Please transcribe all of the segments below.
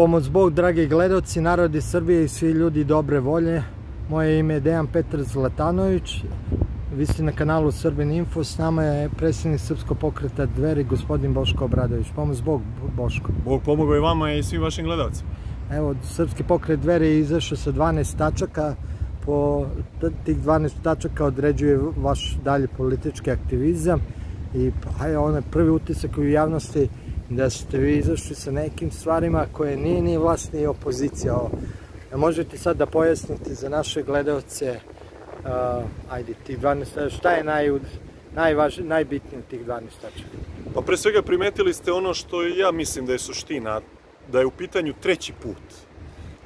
Pomoć Bog, dragi gledoci, narodi Srbije i svi ljudi dobre volje. Moje ime je Dejan Petar Zlatanović. Vi ste na kanalu Srbin Info. S nama je predsjednik Srpskog pokreta Dveri, gospodin Boško Obradović. Pomoć Bog, Boško. Bog pomogao i vama i svim vašim gledalcima. Evo, Srpski pokret Dveri je izašao sa 12 tačaka. Po tih 12 tačaka određuje vaš dalje politički aktivizam. I hajde, onaj prvi utisak u javnosti da ste vi izašli sa nekim stvarima koje nije ni vlast ni opozicija. Ovo. Možete sad da pojasnite za naše gledalce uh, ajde, tih 12, šta je naj, najvaž, najbitnije od tih 12 tačaka? Pa pre svega primetili ste ono što ja mislim da je suština, da je u pitanju treći put.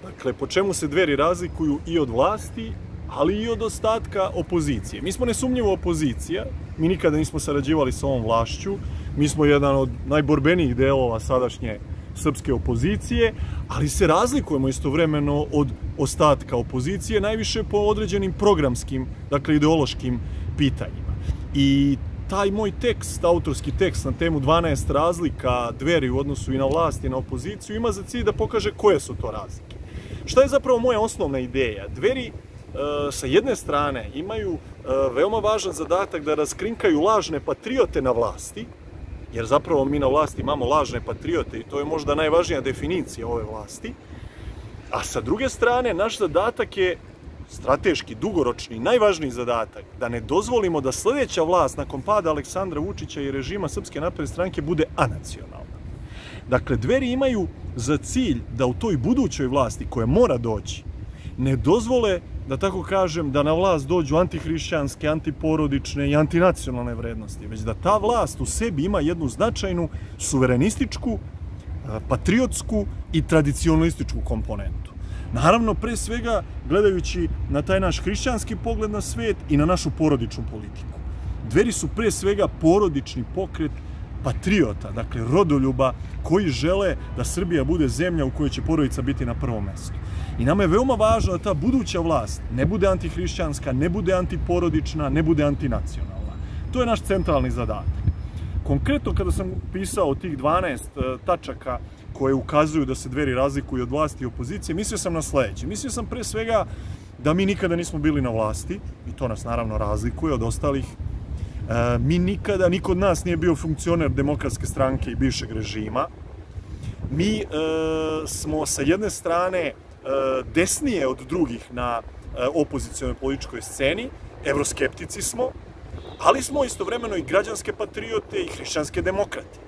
Dakle, po čemu se dveri razlikuju i od vlasti, ali i od ostatka opozicije. Mi smo nesumnjivo opozicija, mi nikada nismo sarađivali sa ovom vlašću, mi smo jedan od najborbenijih delova sadašnje srpske opozicije, ali se razlikujemo istovremeno od ostatka opozicije, najviše po određenim programskim, dakle ideološkim pitanjima. I taj moj tekst, autorski tekst na temu 12 razlika dveri u odnosu i na vlast i na opoziciju ima za cilj da pokaže koje su to razlike. Šta je zapravo moja osnovna ideja? Dveri sa jedne strane imaju veoma važan zadatak da raskrinkaju lažne patriote na vlasti, jer zapravo mi na vlasti imamo lažne patriote i to je možda najvažnija definicija ove vlasti. A sa druge strane, naš zadatak je strateški, dugoročni, najvažniji zadatak da ne dozvolimo da sledeća vlast nakon pada Aleksandra Vučića i režima Srpske napredne stranke bude anacionalna. Dakle, dveri imaju za cilj da u toj budućoj vlasti koja mora doći ne dozvole da tako kažem, da na vlast dođu antihrišćanske, antiporodične i antinacionalne vrednosti, već da ta vlast u sebi ima jednu značajnu suverenističku, patriotsku i tradicionalističku komponentu. Naravno, pre svega, gledajući na taj naš hrišćanski pogled na svet i na našu porodičnu politiku. Dveri su pre svega porodični pokret patriota, dakle rodoljuba, koji žele da Srbija bude zemlja u kojoj će porodica biti na prvom mestu. I nama je veoma važno da ta buduća vlast ne bude antihrišćanska, ne bude antiporodična, ne bude antinacionalna. To je naš centralni zadatak. Konkretno kada sam pisao tih 12 e, tačaka koje ukazuju da se dveri razlikuju od vlasti i opozicije, mislio sam na sledeće. Mislio sam pre svega da mi nikada nismo bili na vlasti, i to nas naravno razlikuje od ostalih. E, mi nikada, niko od nas nije bio funkcioner demokratske stranke i bivšeg režima. Mi e, smo sa jedne strane E, desnije od drugih na e, opozicijalnoj političkoj sceni, evroskeptici smo, ali smo istovremeno i građanske patriote i hrišćanske demokrate.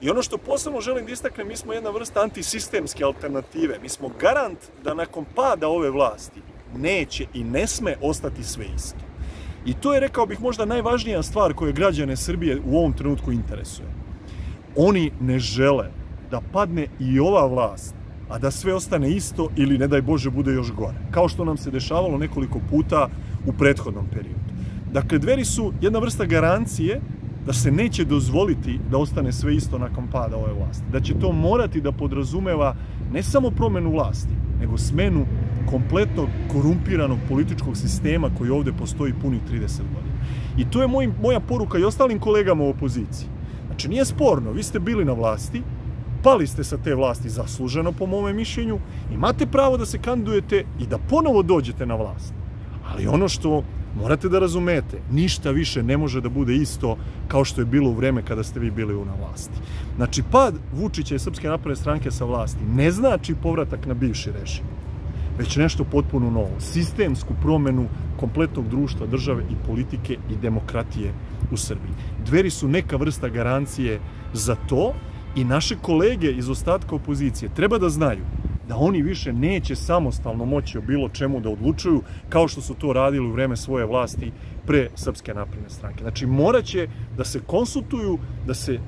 I ono što posebno želim da istaknem, mi smo jedna vrsta antisistemske alternative. Mi smo garant da nakon pada ove vlasti neće i ne sme ostati sve isto. I to je, rekao bih, možda najvažnija stvar koja građane Srbije u ovom trenutku interesuje. Oni ne žele da padne i ova vlast a da sve ostane isto ili, ne daj Bože, bude još gore. Kao što nam se dešavalo nekoliko puta u prethodnom periodu. Dakle, dveri su jedna vrsta garancije da se neće dozvoliti da ostane sve isto nakon pada ove vlasti. Da će to morati da podrazumeva ne samo promenu vlasti, nego smenu kompletnog korumpiranog političkog sistema koji ovde postoji punih 30 godina. I to je moj, moja poruka i ostalim kolegama u opoziciji. Znači, nije sporno, vi ste bili na vlasti, pali ste sa te vlasti zasluženo po mome mišljenju, imate pravo da se kandidujete i da ponovo dođete na vlast. Ali ono što morate da razumete, ništa više ne može da bude isto kao što je bilo u vreme kada ste vi bili na vlasti. Znači, pad Vučića i Srpske napredne stranke sa vlasti ne znači povratak na bivši režim, već nešto potpuno novo. Sistemsku promenu kompletnog društva, države i politike i demokratije u Srbiji. Dveri su neka vrsta garancije za to i naše kolege iz ostatka opozicije treba da znaju da oni više neće samostalno moći o bilo čemu da odlučuju kao što su to radili u vreme svoje vlasti pre Srpske napredne stranke. Znači, moraće da se konsultuju, da se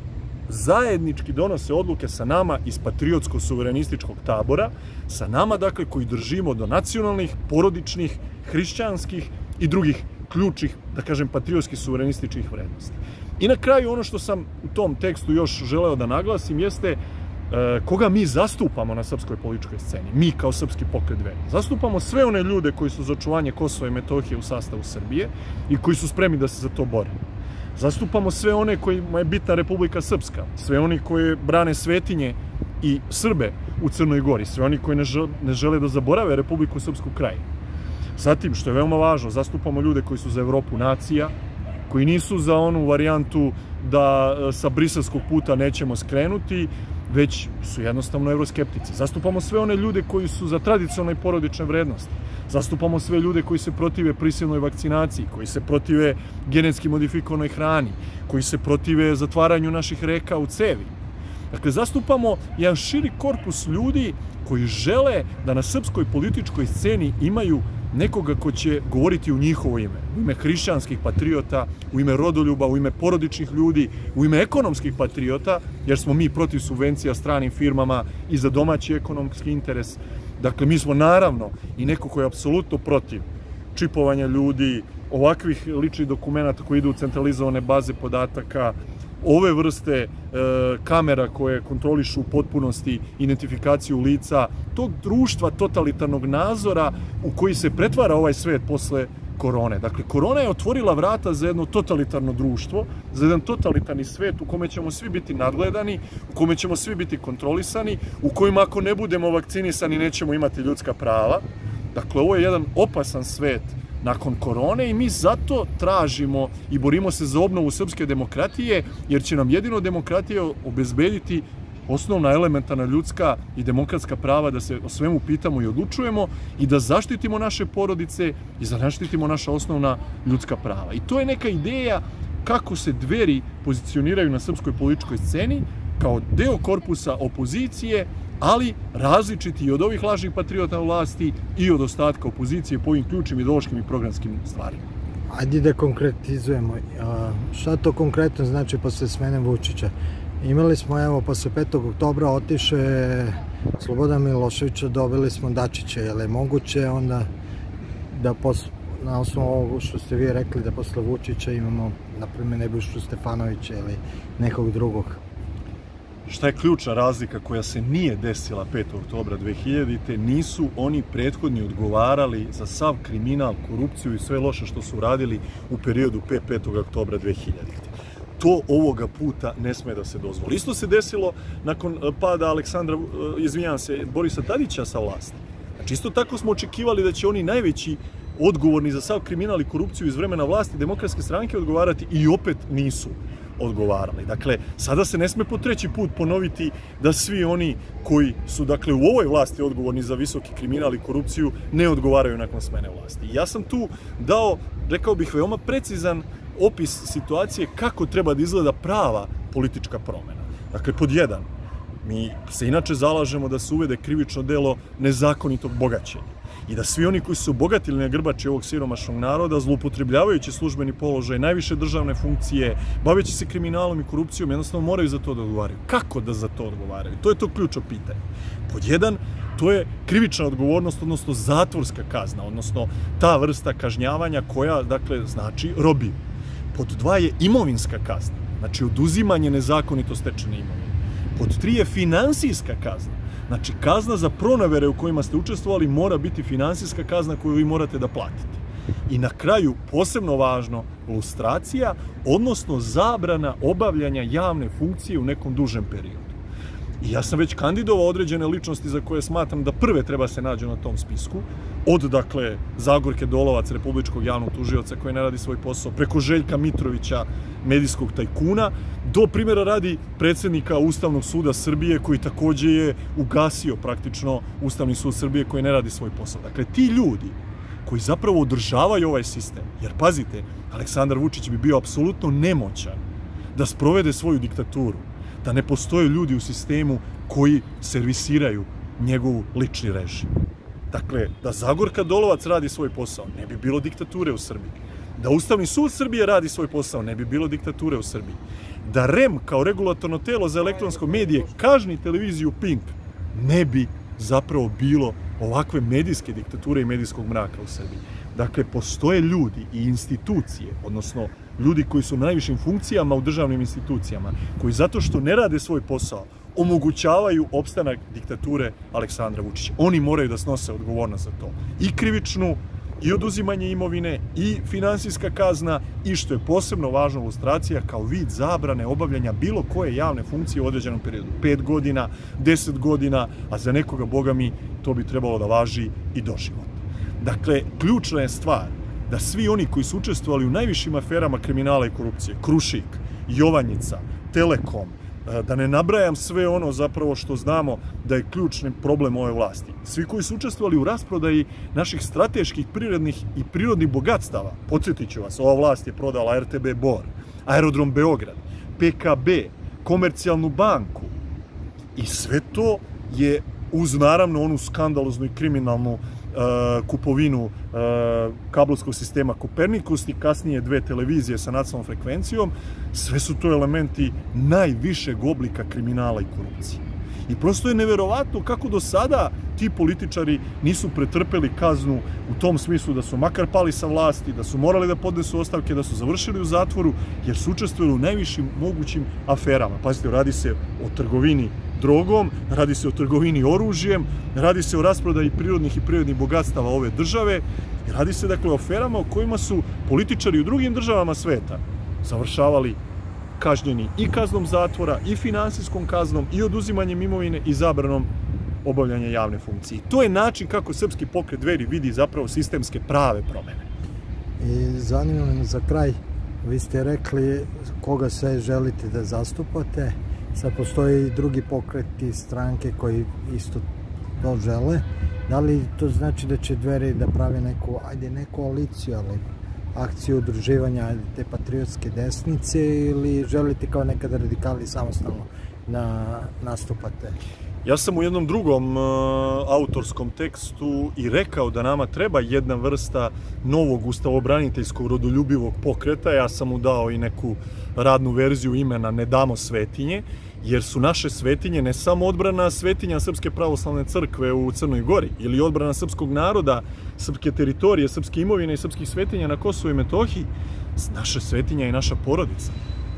zajednički donose odluke sa nama iz patriotsko-suverenističkog tabora, sa nama, dakle, koji držimo do nacionalnih, porodičnih, hrišćanskih i drugih ključih, da kažem, patriotskih suverenističkih vrednosti. I na kraju ono što sam u tom tekstu još želeo da naglasim jeste e, koga mi zastupamo na srpskoj političkoj sceni. Mi kao srpski pokret dveri. Zastupamo sve one ljude koji su za očuvanje Kosova i Metohije u sastavu Srbije i koji su spremni da se za to bore. Zastupamo sve one kojima je bitna Republika Srpska, sve oni koji brane svetinje i Srbe u Crnoj Gori, sve oni koji ne žele, da zaborave Republiku Srpsku krajinu. Zatim, što je veoma važno, zastupamo ljude koji su za Evropu nacija, koji nisu za onu varijantu da e, sa briselskog puta nećemo skrenuti, već su jednostavno euroskeptici. Zastupamo sve one ljude koji su za tradicionalne porodične vrednosti. Zastupamo sve ljude koji se protive prisilnoj vakcinaciji, koji se protive genetski modifikovanoj hrani, koji se protive zatvaranju naših reka u cevi. Dakle, zastupamo jedan širi korpus ljudi koji žele da na srpskoj političkoj sceni imaju nekoga ko će govoriti u njihovo ime, u ime hrišćanskih patriota, u ime rodoljuba, u ime porodičnih ljudi, u ime ekonomskih patriota, jer smo mi protiv subvencija stranim firmama i za domaći ekonomski interes. Dakle, mi smo naravno i neko ko je apsolutno protiv čipovanja ljudi, ovakvih ličnih dokumenta koji idu u centralizovane baze podataka, ove vrste e, kamera koje kontrolišu u potpunosti identifikaciju lica, tog društva totalitarnog nazora u koji se pretvara ovaj svet posle korone. Dakle, korona je otvorila vrata za jedno totalitarno društvo, za jedan totalitarni svet u kome ćemo svi biti nadgledani, u kome ćemo svi biti kontrolisani, u kojima ako ne budemo vakcinisani nećemo imati ljudska prava. Dakle, ovo je jedan opasan svet nakon korone i mi zato tražimo i borimo se za obnovu srpske demokratije, jer će nam jedino demokratija obezbediti osnovna elementarna ljudska i demokratska prava da se o svemu pitamo i odlučujemo i da zaštitimo naše porodice i da zaštitimo naša osnovna ljudska prava. I to je neka ideja kako se dveri pozicioniraju na srpskoj političkoj sceni kao deo korpusa opozicije ali različiti i od ovih lažnih patriota vlasti i od ostatka opozicije po ovim ključnim ideološkim i programskim stvarima. Ajde da konkretizujemo. Šta to konkretno znači posle smene Vučića? Imali smo, evo, posle 5. oktobra otiše Slobodan Miloševića, dobili smo Dačića. Je li moguće onda da posle, na osnovu ovog što ste vi rekli da posle Vučića imamo, na primjer, Nebojšu Stefanovića ili nekog drugog? Šta je ključna razlika koja se nije desila 5. oktobra 2000. Nisu oni prethodni odgovarali za sav kriminal, korupciju i sve loše što su radili u periodu 5. oktobra 2000. To ovoga puta ne sme da se dozvoli. Isto se desilo nakon e, pada Aleksandra, e, izvinjam se, Borisa Tadića sa vlasti. Znači, isto tako smo očekivali da će oni najveći odgovorni za sav kriminal i korupciju iz vremena vlasti demokratske stranke odgovarati i opet nisu odgovarali. Dakle, sada se ne sme po treći put ponoviti da svi oni koji su dakle u ovoj vlasti odgovorni za visoki kriminal i korupciju ne odgovaraju nakon smene vlasti. Ja sam tu dao, rekao bih, veoma precizan opis situacije kako treba da izgleda prava politička promena. Dakle, pod jedan, mi se inače zalažemo da se uvede krivično delo nezakonitog bogaćenja i da svi oni koji su obogatili na grbači ovog siromašnog naroda, zlupotrebljavajući službeni položaj, najviše državne funkcije, baveći se kriminalom i korupcijom, jednostavno moraju za to da odgovaraju. Kako da za to odgovaraju? To je to ključno pitanje. Pod jedan, to je krivična odgovornost, odnosno zatvorska kazna, odnosno ta vrsta kažnjavanja koja, dakle, znači robiju. Pod dva je imovinska kazna, znači oduzimanje nezakonito stečene imovine. Pod tri je finansijska kazna, Znači, kazna za pronavere u kojima ste učestvovali mora biti finansijska kazna koju vi morate da platite. I na kraju, posebno važno, lustracija, odnosno zabrana obavljanja javne funkcije u nekom dužem periodu. I ja sam već kandidovao određene ličnosti za koje smatram da prve treba se nađu na tom spisku. Od, dakle, Zagorke Dolovac, republičkog javnog tužioca koji ne radi svoj posao, preko Željka Mitrovića, medijskog tajkuna, do primjera radi predsednika Ustavnog suda Srbije koji takođe je ugasio praktično Ustavni sud Srbije koji ne radi svoj posao. Dakle, ti ljudi koji zapravo održavaju ovaj sistem, jer pazite, Aleksandar Vučić bi bio apsolutno nemoćan da sprovede svoju diktaturu, da ne postoje ljudi u sistemu koji servisiraju njegovu lični režim. Dakle, da Zagorka Dolovac radi svoj posao, ne bi bilo diktature u Srbiji. Da Ustavni sud Srbije radi svoj posao, ne bi bilo diktature u Srbiji. Da REM kao regulatorno telo za elektronsko medije kažni televiziju Pink, ne bi zapravo bilo ovakve medijske diktature i medijskog mraka u Srbiji. Dakle, postoje ljudi i institucije, odnosno ljudi koji su na najvišim funkcijama u državnim institucijama, koji zato što ne rade svoj posao, omogućavaju opstanak diktature Aleksandra Vučića. Oni moraju da snose odgovornost za to. I krivičnu, i oduzimanje imovine i finansijska kazna i što je posebno važna ilustracija kao vid zabrane obavljanja bilo koje javne funkcije u određenom periodu. 5 godina, 10 godina, a za nekoga, boga mi, to bi trebalo da važi i doživot. Dakle, ključna je stvar da svi oni koji su učestvovali u najvišim aferama kriminala i korupcije, Krušik, Jovanjica, Telekom, e, da ne nabrajam sve ono zapravo što znamo da je ključni problem ove vlasti. Svi koji su učestvovali u rasprodaji naših strateških, prirodnih i prirodnih bogatstava, podsjetit ću vas, ova vlast je prodala RTB Bor, Aerodrom Beograd, PKB, Komercijalnu banku i sve to je uz naravno onu skandaloznu i kriminalnu kupovinu e, kablovskog sistema Kopernikus i kasnije dve televizije sa nacionalnom frekvencijom, sve su to elementi najvišeg oblika kriminala i korupcije. I prosto je neverovatno kako do sada ti političari nisu pretrpeli kaznu u tom smislu da su makar pali sa vlasti, da su morali da podnesu ostavke, da su završili u zatvoru, jer su učestvovali u najvišim mogućim aferama. Pazite, radi se o trgovini drogom, radi se o trgovini oružjem, radi se o rasprodaji prirodnih i prirodnih bogatstava ove države, radi se dakle o aferama o kojima su političari u drugim državama sveta završavali kažnjeni i kaznom zatvora, i finansijskom kaznom, i oduzimanjem imovine i zabranom obavljanja javne funkcije. To je način kako srpski pokret dveri vidi zapravo sistemske prave promene. I zanima me za kraj, vi ste rekli koga sve želite da zastupate, sad postoji i drugi pokreti stranke koji isto to žele. Da li to znači da će dveri da prave neku, ajde, ne koaliciju, ali akciju udruživanja te patriotske desnice ili želite kao nekada radikali samostalno na, nastupate? Ja sam u jednom drugom uh, autorskom tekstu i rekao da nama treba jedna vrsta novog ustavobraniteljskog rodoljubivog pokreta. Ja sam mu dao i neku radnu verziju imena Ne damo svetinje, jer su naše svetinje ne samo odbrana svetinja Srpske pravoslavne crkve u Crnoj Gori ili odbrana srpskog naroda, srpske teritorije, srpske imovine i srpskih svetinja na Kosovo i Metohiji, naše svetinja i naša porodica.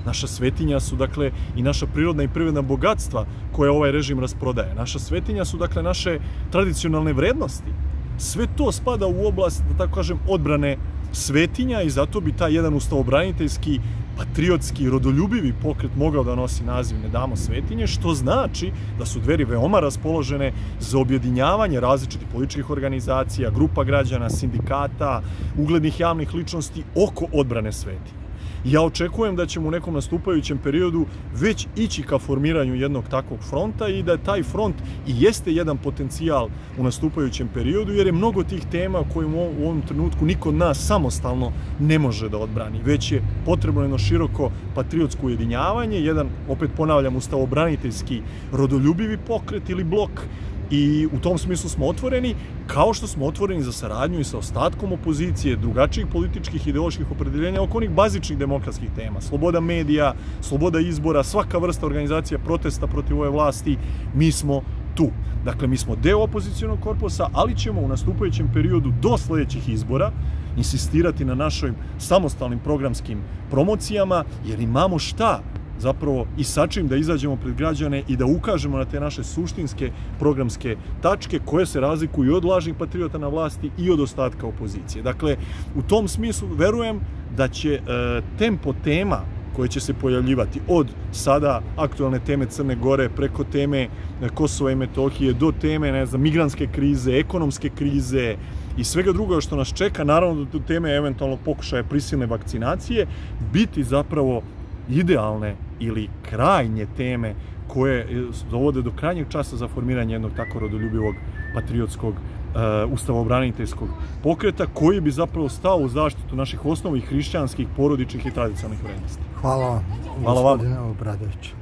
Naša svetinja su, dakle, i naša prirodna i privredna bogatstva koje ovaj režim rasprodaje. Naša svetinja su, dakle, naše tradicionalne vrednosti. Sve to spada u oblast, da tako kažem, odbrane svetinja i zato bi taj jedan ustavobraniteljski, patriotski, rodoljubivi pokret mogao da nosi naziv Ne damo svetinje, što znači da su dveri veoma raspoložene za objedinjavanje različitih političkih organizacija, grupa građana, sindikata, uglednih javnih ličnosti oko odbrane svetinja ja očekujem da ćemo u nekom nastupajućem periodu već ići ka formiranju jednog takvog fronta i da taj front i jeste jedan potencijal u nastupajućem periodu, jer je mnogo tih tema koje u ovom trenutku niko od nas samostalno ne može da odbrani, već je potrebno jedno široko patriotsko ujedinjavanje, jedan, opet ponavljam, ustavobraniteljski rodoljubivi pokret ili blok, I u tom smislu smo otvoreni, kao što smo otvoreni za saradnju i sa ostatkom opozicije, drugačijih političkih ideoloških opredeljenja oko onih bazičnih demokratskih tema. Sloboda medija, sloboda izbora, svaka vrsta organizacija protesta protiv ove vlasti, mi smo tu. Dakle, mi smo deo opozicijonog korpusa, ali ćemo u nastupajućem periodu do sledećih izbora insistirati na našoj samostalnim programskim promocijama, jer imamo šta zapravo i sačim da izađemo pred građane i da ukažemo na te naše suštinske programske tačke koje se razlikuju i od lažnih patriota na vlasti i od ostatka opozicije. Dakle, u tom smislu verujem da će e, tempo tema koje će se pojavljivati od sada aktualne teme Crne Gore preko teme Kosova i Metohije do teme, ne znam, migranske krize, ekonomske krize i svega drugo što nas čeka, naravno do teme eventualno pokušaja prisilne vakcinacije, biti zapravo idealne ili krajnje teme koje e, dovode do krajnjeg časa za formiranje jednog tako rodoljubivog patriotskog uh, ustavobraniteljskog pokreta koji bi zapravo stao u zaštitu naših osnovnih hrišćanskih, porodičnih i tradicionalnih vrednosti. Hvala vam, Hvala gospodine Obradović.